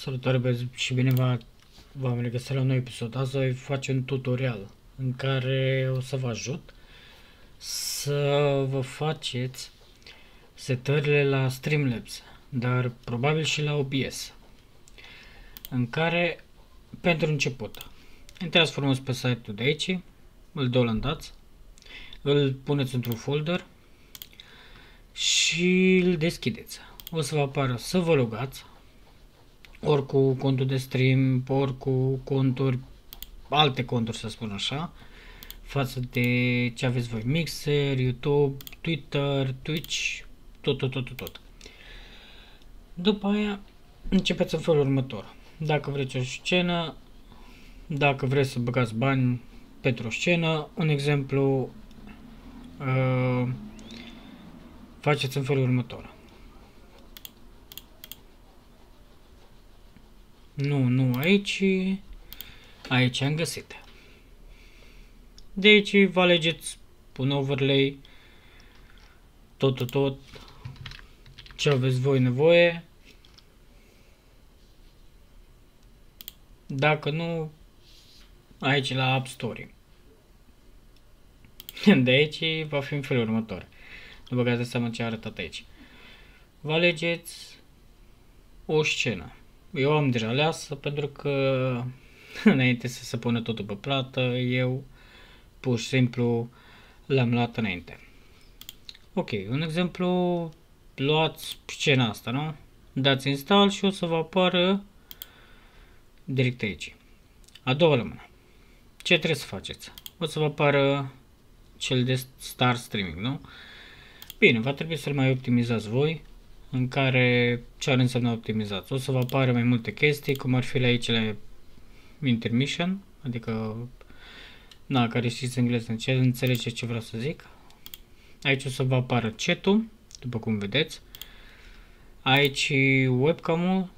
Salutare băieți și bine v-am regăsit la un nou episod. Azi voi face un tutorial în care o să vă ajut să vă faceți setările la Streamlabs, dar probabil și la OBS, în care, pentru început, intrați frumos pe site-ul de aici, îl downloadați, îl puneți într-un folder și îl deschideți. O să vă apară să vă logați, ori cu contul de stream, ori cu conturi, alte conturi să spun așa, față de ce aveți voi, Mixer, YouTube, Twitter, Twitch, tot, tot, tot, tot, tot. După aia începeți în felul următor. Dacă vreți o scenă, dacă vreți să băgați bani pentru o scenă, un exemplu, uh, faceți în felul următor. Nu, nu aici. Aici am găsit. De aici vă alegeți un overlay. Tot, tot, tot. Ce aveți voi nevoie. Dacă nu, aici la App Store. De aici va fi în felul următor. Nu băgați de seama ce a arătat aici. Vă alegeți o scenă. Eu am deja aleasă pentru că înainte să se pună totul pe plată, eu pur și simplu l-am luat înainte. Ok, un exemplu, luați scena asta, nu? Dați install și o să vă apară direct aici. A doua rămână. Ce trebuie să faceți? O să vă apară cel de Star Streaming, nu? Bine, va trebui să-l mai optimizați voi în care ce ar însemna optimizat. O să vă apară mai multe chestii, cum ar fi la aici la intermission, adică na, care știți engleză, ce înțelegeți ce vreau să zic. Aici o să vă apară chat-ul, după cum vedeți. Aici webcam-ul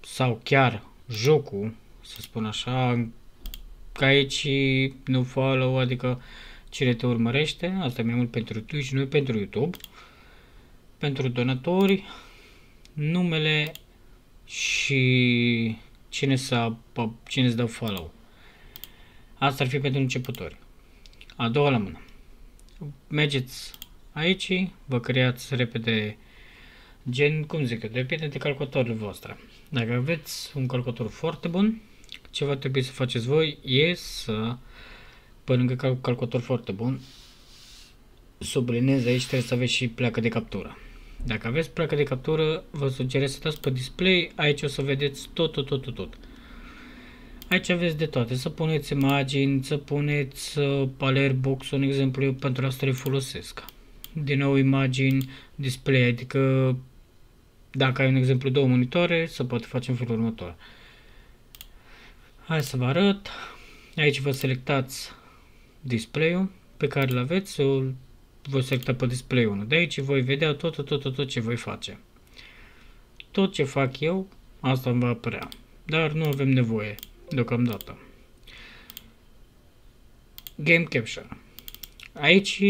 sau chiar jocul, să spun așa, ca aici nu follow, adică cine te urmărește, asta e mai mult pentru Twitch, nu e pentru YouTube pentru donatori, numele și cine, să, cine îți dă follow. Asta ar fi pentru începători. A doua la mână. Mergeți aici, vă creați repede gen, cum zic eu, depinde de calculatorul vostru. Dacă aveți un calculator foarte bun, ce va trebui să faceți voi e să, pe lângă calculator foarte bun, sublinez aici trebuie să aveți și placă de captură. Dacă aveți placă de captură, vă sugerez să dați pe display, aici o să vedeți tot, tot, tot, tot, tot. Aici aveți de toate, să puneți imagini, să puneți uh, alertbox, un exemplu, eu pentru asta le folosesc. Din nou imagini, display, adică dacă ai un exemplu două monitoare, să poate face în felul următor. Hai să vă arăt. Aici vă selectați display-ul pe care îl aveți, îl voi selecta pe display 1. De aici voi vedea tot, tot, tot, tot ce voi face. Tot ce fac eu, asta îmi va apărea. Dar nu avem nevoie deocamdată. Game Capture. Aici,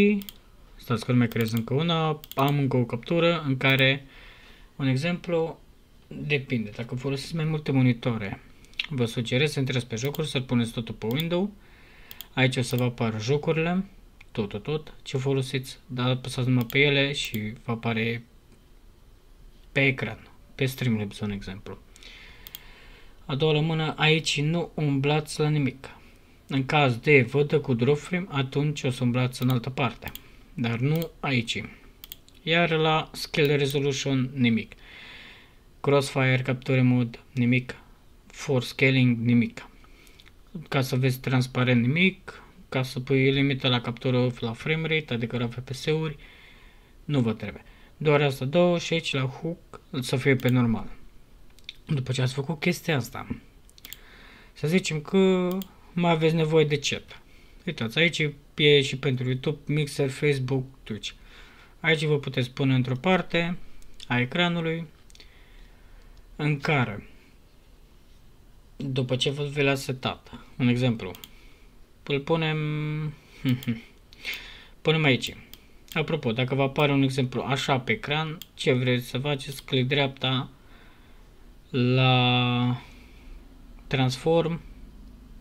stați că nu mai creez încă una, am încă o captură în care, un exemplu, depinde. Dacă folosiți mai multe monitoare, vă sugerez să intrați pe jocuri, să puneți totul pe window. Aici o să vă apară jocurile tot, tot, tot ce folosiți, dar apăsați numai pe ele și vă apare pe ecran, pe Streamlabs, un exemplu. A doua rămână, aici nu umblați la nimic. În caz de vă dă cu drop frame, atunci o să umblați în altă parte, dar nu aici. Iar la Scale Resolution, nimic. Crossfire, Capture Mode, nimic. For Scaling, nimic. Ca să vezi transparent nimic, ca să pui limită la captură la framerate, adică la FPS-uri, nu vă trebuie. Doar asta două și aici la hook să fie pe normal. După ce ați făcut chestia asta, să zicem că mai aveți nevoie de chat. Uitați, aici e și pentru YouTube, Mixer, Facebook, Twitch. Aici vă puteți pune într-o parte a ecranului în care după ce vă vei la setat, un exemplu, îl punem, punem aici. Apropo, dacă vă apare un exemplu așa pe ecran, ce vreți să faceți? Click dreapta la transform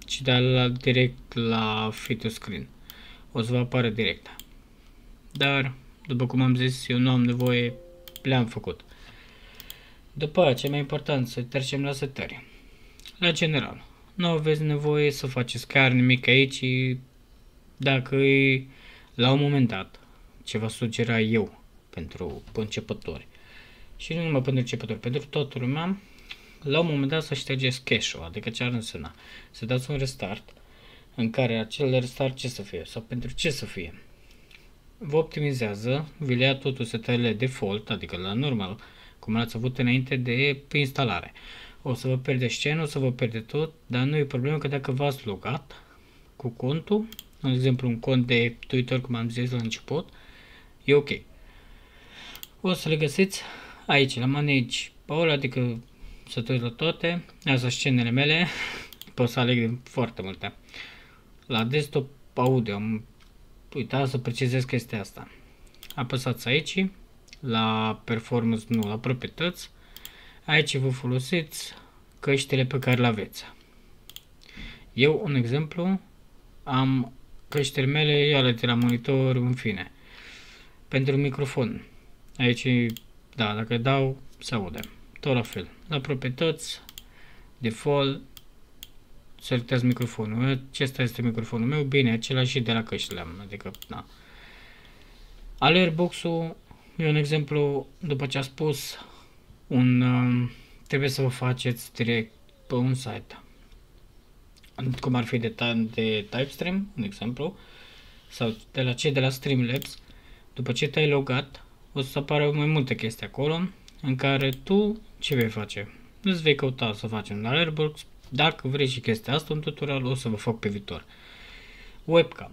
și de la direct la fit to screen. O să vă apară direct. Dar, după cum am zis, eu nu am nevoie, le-am făcut. După aceea, ce mai important, să trecem la setări. La general, nu aveți nevoie să faceți chiar nimic aici dacă e la un moment dat ce vă sugera eu pentru începători. Și nu numai pentru începători, pentru toată lumea, la un moment dat să ștergeți cache-ul, adică ce ar însemna? Să dați un restart în care acel restart ce să fie sau pentru ce să fie. Vă optimizează, vi le ia totul setările default, adică la normal, cum l-ați avut înainte de instalare. O să vă pierde scenă, o să vă pierde tot, dar nu e problemă că dacă v-ați logat cu contul, în exemplu un cont de Twitter, cum am zis la început, e ok. O să le găsiți aici, la Manage Paul, adică să te la toate, astea sunt scenele mele, pot să aleg foarte multe. La desktop audio, am uitat să precizez că este asta. Apăsați aici, la performance, nu, la proprietăți, aici vă folosiți căștile pe care le aveți. Eu, un exemplu, am căștile mele, ale de la monitor, în fine. Pentru microfon. Aici, da, dacă dau, se aude. Tot la fel. La proprietăți, default, selectează microfonul. Acesta este microfonul meu. Bine, același și de la căștile am. Adică, da. Alerbox-ul e un exemplu, după ce a spus, un, uh, trebuie să vă faceți direct pe un site. Cum ar fi de, de TypeStream, un exemplu, sau de la cei de la Streamlabs. După ce te-ai logat, o să apară mai multe chestii acolo, în care tu ce vei face? Îți vei căuta să faci un alertbox, dacă vrei și chestia asta, un tutorial o să vă fac pe viitor. Webcam.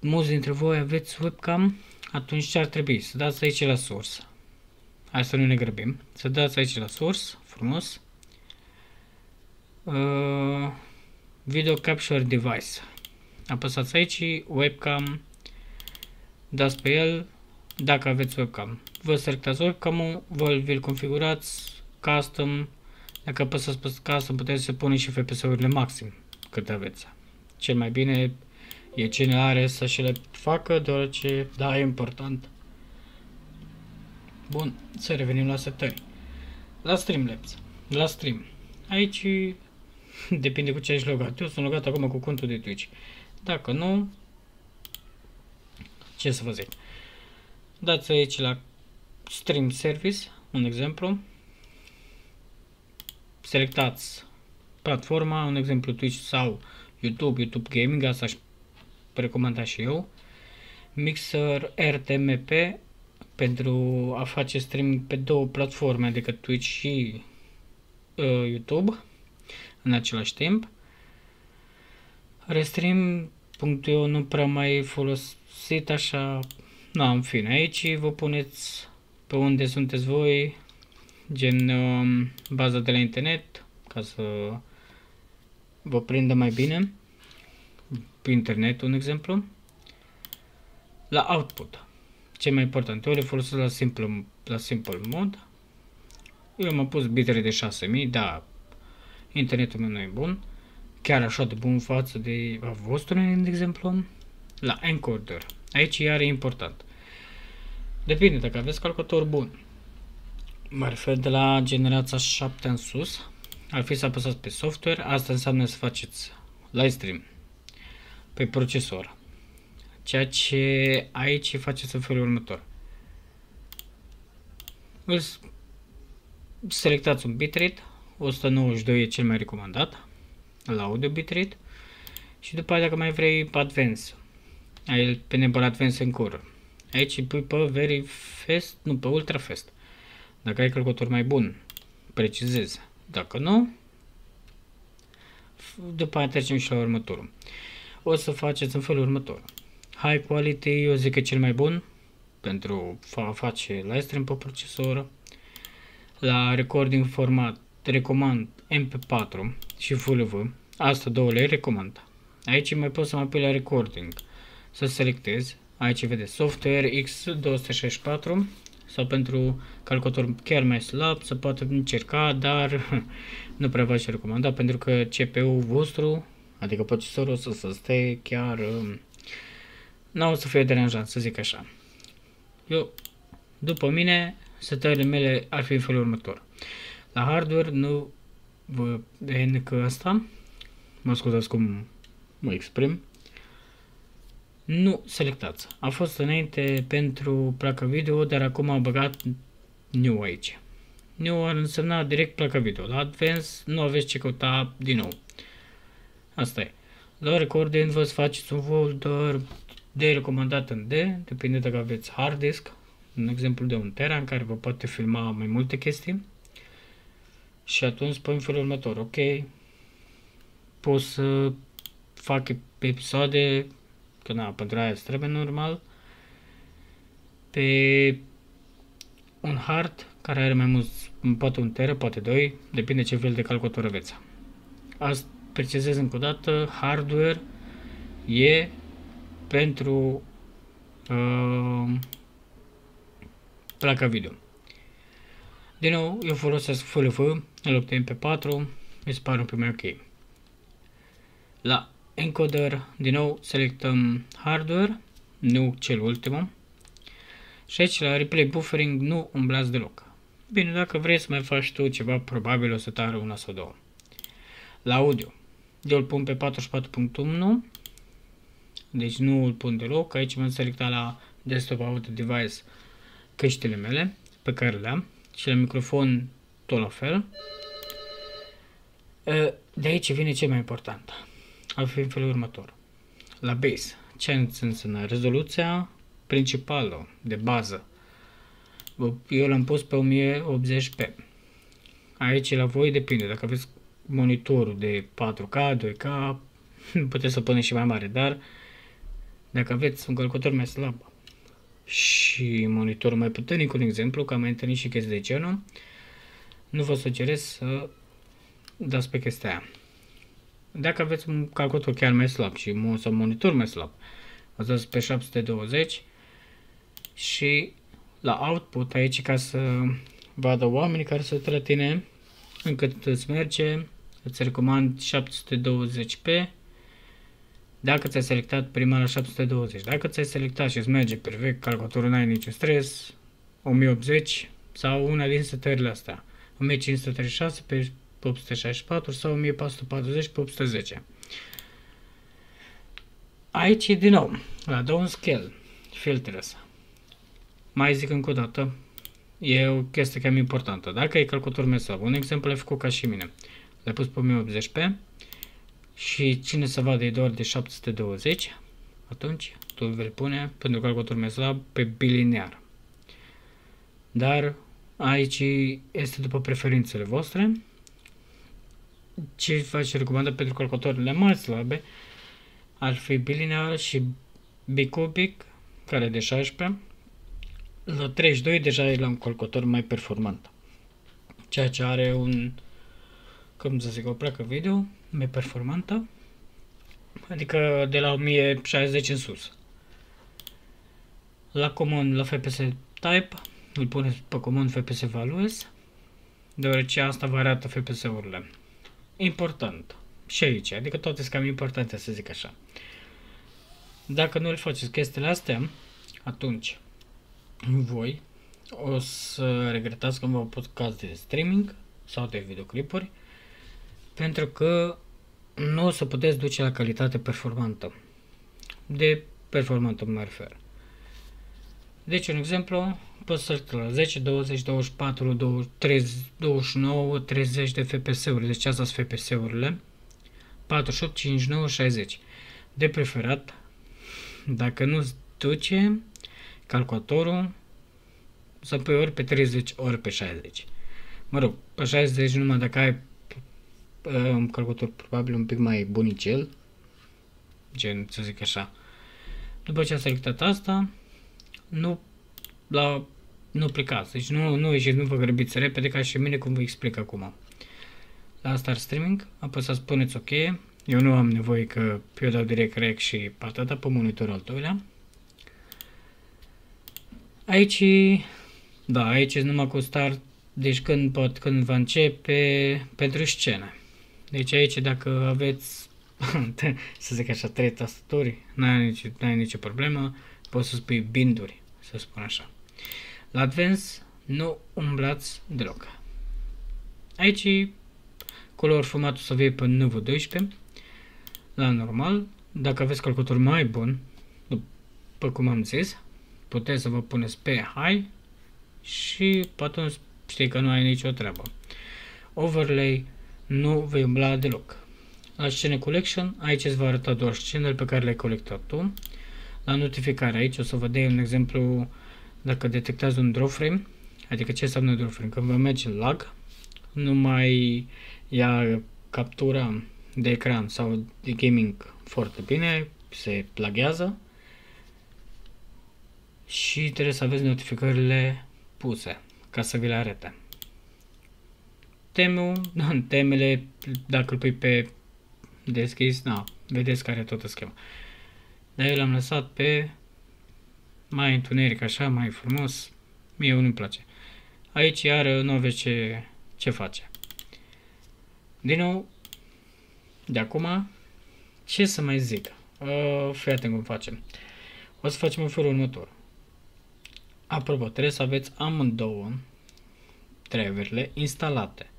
Mulți dintre voi aveți webcam, atunci ce ar trebui? Să dați aici la source. Hai să nu ne grăbim. Să dați aici la source, frumos. Uh, video Capture Device. Apăsați aici, webcam, dați pe el, dacă aveți webcam. Vă selectați webcam-ul, vă vi-l configurați, custom, dacă apăsați pe custom puteți să puneți și FPS-urile maxim cât aveți. Cel mai bine e cine are să și le facă, deoarece, da, e important. Bun, să revenim la setări. La Streamlabs, la Stream. Aici depinde cu ce ești logat. Eu sunt logat acum cu contul de Twitch. Dacă nu, ce să vă zic. Dați aici la Stream Service, un exemplu. Selectați platforma, un exemplu Twitch sau YouTube, YouTube Gaming, asta aș recomanda și eu. Mixer RTMP pentru a face streaming pe două platforme, adică Twitch și uh, YouTube în același timp. Restream.io nu prea mai folosit așa, nu, în fine, aici vă puneți pe unde sunteți voi, gen uh, baza de la internet, ca să vă prindă mai bine, pe internet, un exemplu, la output. Ce mai important, eu le folosesc la simple, la simple mod. Eu m-am pus bitrate de 6000, da, internetul meu nu e bun, chiar așa de bun față de a vostru, de exemplu, la encoder. Aici iar e important. Depinde, dacă aveți calculator bun, mă refer de la generația 7 în sus, ar fi să apăsați pe software, asta înseamnă să faceți live stream pe procesor. Ceea ce aici faceți în felul următor. Îl selectați un bitrate, 192 e cel mai recomandat la audio bitrate și după aceea dacă mai vrei advance, ai pe nebun advance în cură. Aici pui pe very fast, nu pe ultra fast. Dacă ai calculator mai bun, precizez. Dacă nu, după aceea trecem și la următorul. O să faceți în felul următor. High quality, eu zic că e cel mai bun pentru a face live stream pe procesor. La recording format recomand MP4 și FLV. Asta două le recomand. Aici mai poți să mai pui la recording. Să selectez. Aici vedeți software X264 sau pentru calculator chiar mai slab, să poată încerca, dar nu prea v-aș recomanda pentru că CPU-ul vostru, adică procesorul să, să stea chiar um, nu o să fie deranjat, să zic așa. Eu, după mine, setările mele ar fi în felul următor. La hardware nu vă că asta, mă scuzați cum mă exprim, nu selectați. A fost înainte pentru placa video, dar acum am băgat new aici. New ar însemna direct placa video. La Advanced nu aveți ce căuta din nou. Asta e. La recording vă faceți un folder de recomandat în D, depinde dacă aveți hard disk, un exemplu de un tera în care vă poate filma mai multe chestii. Și atunci spun în felul următor, ok, pot să fac episoade, că na, pentru aia trebuie normal, pe un hard care are mai mulți, poate un tera, poate doi, depinde ce fel de calculator aveți. Asta precizez încă o dată, hardware e pentru uh, placa video. Din nou, eu folosesc FLF în loc de MP4, mi se pare un pic mai ok. La encoder, din nou, selectăm hardware, nu cel ultimul. Și aici la replay buffering nu umblați deloc. Bine, dacă vrei să mai faci tu ceva, probabil o să tară una sau două. La audio, eu îl pun pe 44.1 deci nu îl pun deloc. Aici m-am selectat la desktop auto device căștile mele pe care le am și la microfon tot la fel. De aici vine cel mai important. Ar fi în felul următor. La base, ce înseamnă? Rezoluția principală, de bază. Eu l-am pus pe 1080p. Aici la voi depinde. Dacă aveți monitorul de 4K, 2K, puteți să puneți și mai mare, dar dacă aveți un calculator mai slab și monitor mai puternic, un exemplu, că am mai întâlnit și chestii de genul, nu vă sugerez să dați pe chestia aia. Dacă aveți un calculator chiar mai slab și un sau monitor mai slab, vă dați pe 720 și la output aici ca să vadă oamenii care se uită la tine încât îți merge, îți recomand 720p dacă ți-ai selectat prima la 720, dacă ți-ai selectat și îți merge perfect, calculatorul n-ai niciun stres, 1080 sau una din setările astea, 1536 pe 864 sau 1440 pe 810. Aici din nou, la downscale, filtrul ăsta. Mai zic încă o dată, e o chestie cam importantă. Dacă e calculator mesaj, un exemplu ai făcut ca și mine, l-ai pus pe 1080p, și cine să vadă e doar de 720, atunci tu vei pune pentru calculator mai slab pe bilinear. Dar aici este după preferințele voastre. Ce face recomandă pentru calculatorile mai slabe ar fi bilinear și bicubic, care e de 16. La 32 deja e la un calculator mai performant. Ceea ce are un, cum să zic, o placă video mai performantă, adică de la 1060 în sus. La comun, la FPS Type, îl puneți pe comun FPS Values, deoarece asta vă arată FPS-urile. Important. Și aici, adică toate sunt cam importante, să zic așa. Dacă nu le faceți chestiile astea, atunci voi o să regretați că vă podcast de streaming sau de videoclipuri pentru că nu o să puteți duce la calitate performantă. De performantă mă refer. Deci, un exemplu, poți să la 10, 20, 24, 20, 30, 29, 30 de FPS-uri. Deci asta sunt FPS-urile. 48, 59, 60. De preferat, dacă nu duce calculatorul, să pui ori pe 30, ori pe 60. Mă rog, pe 60 numai dacă ai un calculator probabil un pic mai bunicel, gen să zic așa. După ce a selectat asta, nu, la, nu plecați, deci nu, nu ieșiți, nu vă grăbiți repede ca și mine cum vă explic acum. La Start Streaming, apăsați puneți OK, eu nu am nevoie că eu dau direct rec și patata pe monitorul al doilea. Aici Da, aici e numai cu start, deci când, pot, când va începe pentru scenă. Deci aici dacă aveți, să zic așa, trei tastaturi, n-ai nicio, n-ai nicio problemă, poți să spui binduri, să spun așa. La Advance nu umblați deloc. Aici color formatul să fie pe nivelul 12, la normal, dacă aveți calculator mai bun, după cum am zis, puteți să vă puneți pe high și atunci știi că nu ai nicio treabă. Overlay nu vei umbla deloc. La scene collection, aici îți va arăta doar scenele pe care le-ai colectat tu. La notificare aici o să vă dea un exemplu dacă detectați un draw frame, adică ce înseamnă draw frame? Când vă merge lag, nu mai ia captura de ecran sau de gaming foarte bine, se plaghează și trebuie să aveți notificările puse ca să vi le arete. Temul, temele, dacă îl pui pe deschis, na, vedeți care e toată schema. Dar eu l-am lăsat pe mai întuneric, așa, mai frumos. Mie nu-mi place. Aici iară nu aveți ce, ce face. Din nou, de acum, ce să mai zic? Uh, fii atent cum facem. O să facem în felul următor. Apropo, trebuie să aveți amândouă driverele instalate.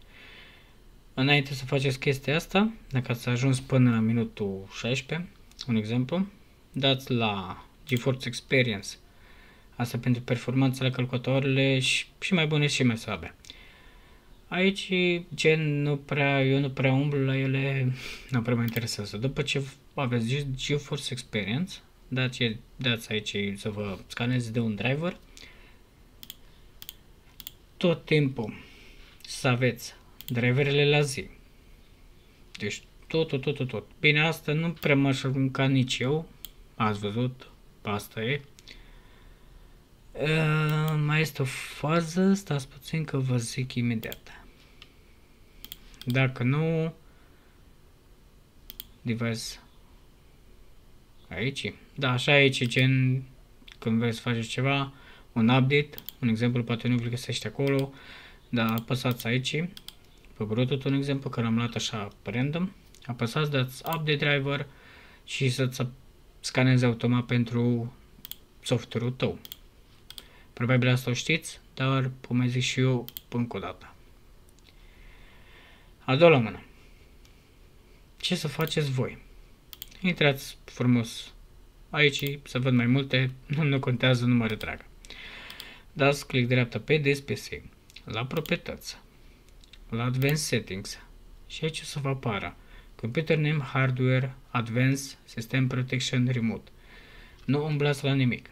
Înainte să faceți chestia asta, dacă ați ajuns până la minutul 16, un exemplu, dați la GeForce Experience. Asta pentru performanțele calculatoarele și, și mai bune și mai slabe. Aici, gen, nu prea, eu nu prea umblu la ele, nu prea mă interesează. După ce aveți GeForce Experience, dați, dați aici să vă scanezi de un driver, tot timpul să aveți driverele la zi. Deci tot, tot, tot, tot. Bine, asta nu prea m-aș arunca nici eu, ați văzut, asta e. Uh, mai este o fază, stați puțin că vă zic imediat. Dacă nu, device aici. Da, așa aici, gen, când vreți să faceți ceva, un update, un exemplu, poate nu vi găsește acolo, dar apăsați aici, pe Bluetooth, un exemplu, că l-am luat așa random, apăsați, dați update driver și să-ți scaneze automat pentru software-ul tău. Probabil asta o știți, dar pot mai zic și eu încă o dată. A doua mână. Ce să faceți voi? Intrați frumos aici să văd mai multe, nu, nu contează, nu mă retrag. Dați click dreapta pe DSPC, la proprietăți, la Advanced Settings și aici o să vă apară Computer Name Hardware Advanced System Protection Remote. Nu umblați la nimic.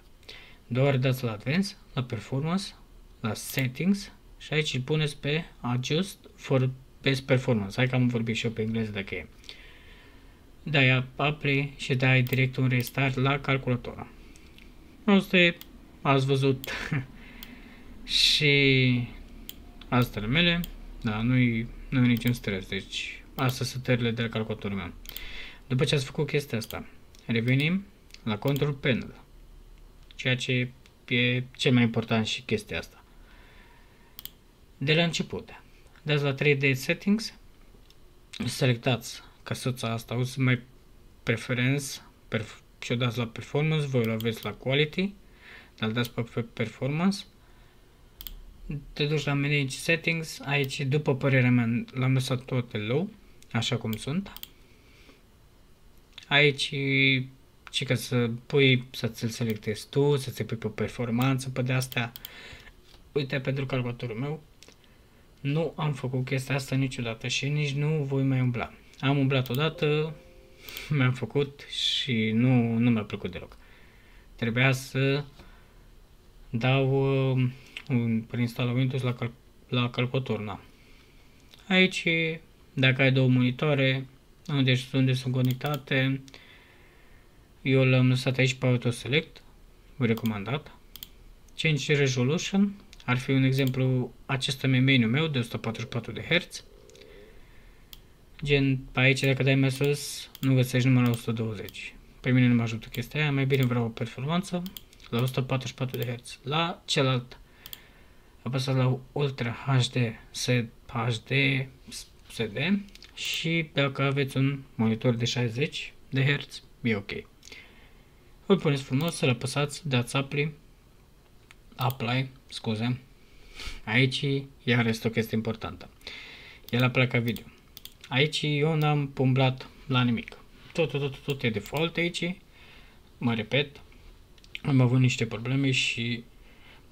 Doar dați la Advanced, la Performance, la Settings și aici îl puneți pe Adjust for Best Performance. Hai că am vorbit și eu pe engleză dacă e. Dai apri și dai direct un restart la calculator. Asta e, ați văzut și astele mele, da, nu-i nu e niciun stres, deci astea sunt tările de la calculatorul meu. După ce ați făcut chestia asta, revenim la Control Panel, ceea ce e cel mai important și chestia asta. De la început, dați la 3D Settings, selectați căsuța asta, o să mai preferență perf și o dați la Performance, voi o aveți la Quality, dar dați pe Performance, te duci la Manage Settings, aici după părerea mea l-am lăsat toate low, așa cum sunt. Aici și ca să pui, să ți-l selectezi tu, să ți pui pe performanță, pe de-astea. Uite, pentru calculatorul meu, nu am făcut chestia asta niciodată și nici nu voi mai umbla. Am umblat odată, mi-am făcut și nu, nu mi-a plăcut deloc. Trebuia să dau uh, un, prin instala Windows la, cal, la calculator. Na. Aici, dacă ai două monitoare, unde, unde sunt conectate, eu l-am lăsat aici pe Auto Select, recomandat. Change Resolution, ar fi un exemplu, acesta e menu meu de 144 de Hz. Gen, pe aici dacă dai mai sus, nu găsești numai la 120. Pe mine nu mă ajută chestia aia, mai bine vreau o performanță la 144 de Hz. La celălalt apăsați la Ultra HD, Set HD, SD și dacă aveți un monitor de 60 de Hz, e ok. Îl puneți frumos, să-l apăsați, dați apply, apply, scuze. Aici iar este o chestie importantă. E la placa video. Aici eu n-am pumblat la nimic. Tot, tot, tot, tot e default aici. Mă repet, am avut niște probleme și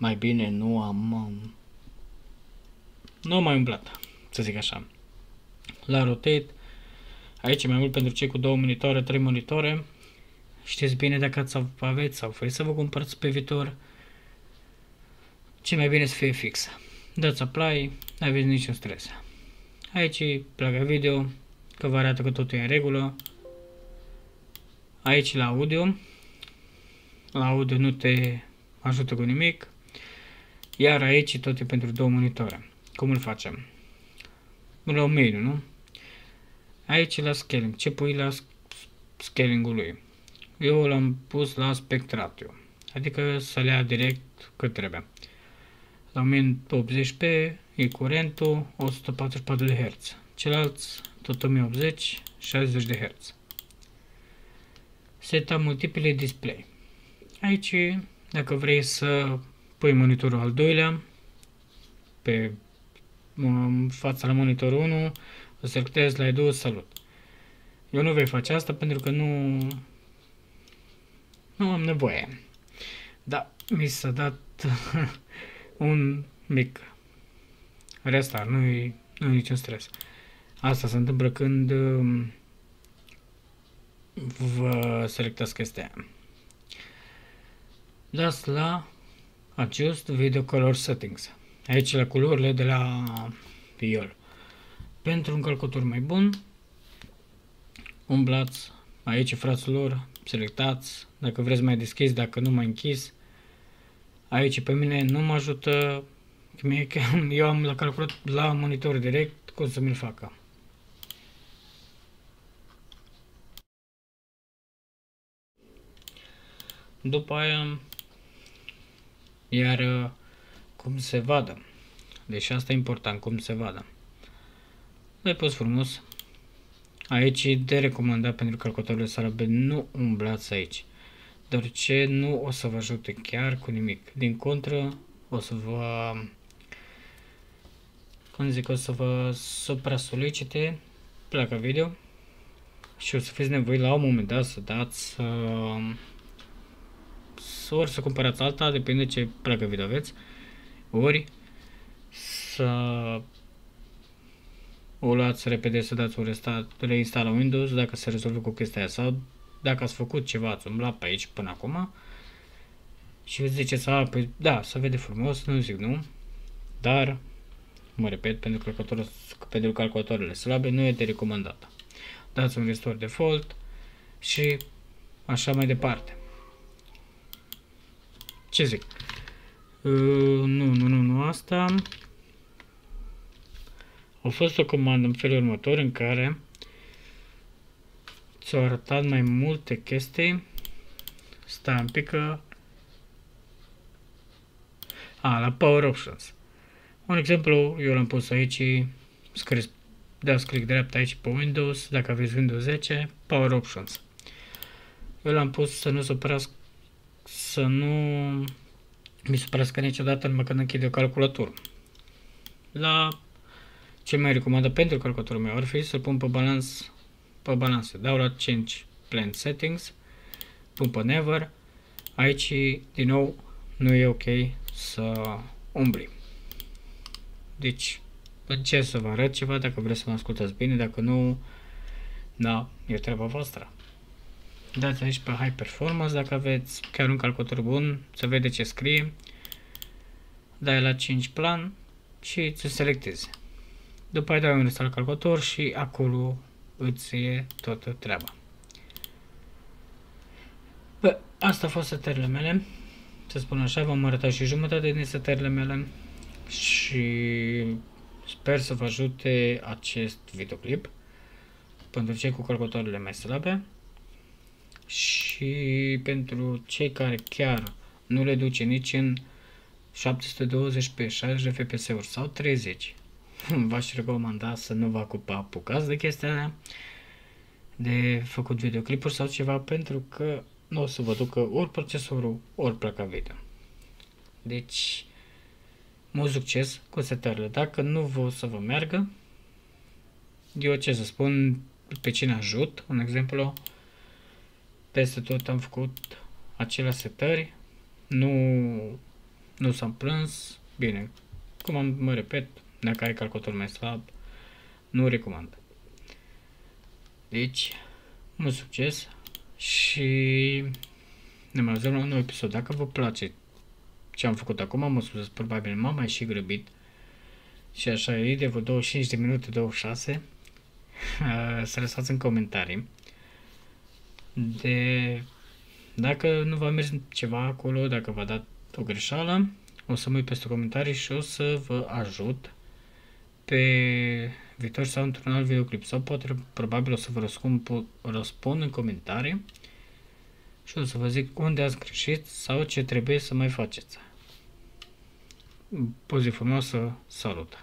mai bine nu am nu am mai umblat, să zic așa. La rotate, aici mai mult pentru cei cu două monitoare, trei monitoare. Știți bine dacă ați aveți sau vreți să vă cumpărați pe viitor, ce mai bine să fie fix. Dați apply, nu aveți niciun stres. Aici placa video, că vă arată că totul e în regulă. Aici la audio, la audio nu te ajută cu nimic. Iar aici tot e pentru două monitoare. Cum îl facem? La un menu, nu? Aici la scaling. Ce pui la scaling-ul lui? Eu l-am pus la aspect ratio. Adică să le ia direct cât trebuie. La 1080p e curentul 144 de Hz. Celălalt tot 1080, 60 de Hz. Seta multiple display. Aici, dacă vrei să pui monitorul al doilea pe fața la monitorul 1, o selectez la E2, salut. Eu nu voi face asta pentru că nu, nu am nevoie. Da, mi s-a dat un mic restart, nu-i nu niciun stres. Asta se întâmplă când um, vă selectați chestia Dați la Adjust Video Color Settings. Aici la culorile de la Piol. Pentru un calculator mai bun, umblați aici, fraților, selectați, dacă vreți mai deschis, dacă nu mai închis. Aici pe mine nu mă ajută, eu am la calculator, la monitor direct, cum să mi-l facă. După aia, iar cum se vadă. Deci asta e important, cum se vadă. Le pus frumos. Aici e de recomandat pentru calculatorul sarabe, nu umblați aici. Dar ce nu o să vă ajute chiar cu nimic. Din contră, o să vă cum zic, o să vă supra-solicite placa video și o să fiți nevoit la un moment dat să dați uh, ori să cumpărați alta, depinde ce placă video aveți, ori să o luați repede să dați un restart, reinstall la Windows dacă se rezolvă cu chestia aia sau dacă ați făcut ceva, ați umblat pe aici până acum și vă ziceți, a, păi da, să vede frumos, nu zic nu, dar, mă repet, pentru, calculator, pentru calculatoarele slabe nu e de recomandat. Dați un restore default și așa mai departe. Ce zic? Uh, nu, nu, nu, nu asta. A fost o comandă în felul următor în care ți-au arătat mai multe chestii. Stai un pic că... A, la Power Options. Un exemplu, eu l-am pus aici, scris, dați click dreapta aici pe Windows, dacă aveți Windows 10, Power Options. Eu l-am pus să nu supărească să nu mi suprască niciodată numai când închid o calculator. La ce mai recomandă pentru calculatorul meu ar fi să pun pe balans pe balanță. Dau la Change Plan Settings, pun pe Never. Aici, din nou, nu e ok să umbli. Deci, încerc să vă arăt ceva dacă vreți să mă ascultați bine, dacă nu, da, e treaba voastră. Dați aici pe High Performance dacă aveți chiar un calculator bun, să vede ce scrie. Dai la 5 plan și ți selectezi. După aia dai un restart calculator și acolo îți e toată treaba. Bă, asta a fost setările mele. Să spun așa, v-am arătat și jumătate din setările mele și sper să vă ajute acest videoclip pentru cei cu calculatoarele mai slabe și pentru cei care chiar nu le duce nici în 720 pe 60 de FPS-uri sau 30. V-aș recomanda să nu vă apucați de chestia aia, de făcut videoclipuri sau ceva, pentru că nu o să vă ducă ori procesorul, ori placa video. Deci, mult succes cu setările. Dacă nu vă o să vă meargă, eu ce să spun, pe cine ajut, un exemplu, peste tot am făcut acele setări, nu, nu s-am plâns, bine, cum am, mă repet, dacă ai calculator mai slab, nu recomand. Deci, mult succes și ne mai auzim la un nou episod. Dacă vă place ce am făcut acum, mă spus, probabil m-am mai și grăbit. Și așa e de vreo 25 de minute, 26, să lăsați în comentarii de dacă nu v-a mers ceva acolo, dacă v-a dat o greșeală, o să mă uit peste comentarii și o să vă ajut pe viitor sau într-un alt videoclip sau poate probabil o să vă răspund, răspund în comentarii și o să vă zic unde ați greșit sau ce trebuie să mai faceți. Pozi frumoasă, salut!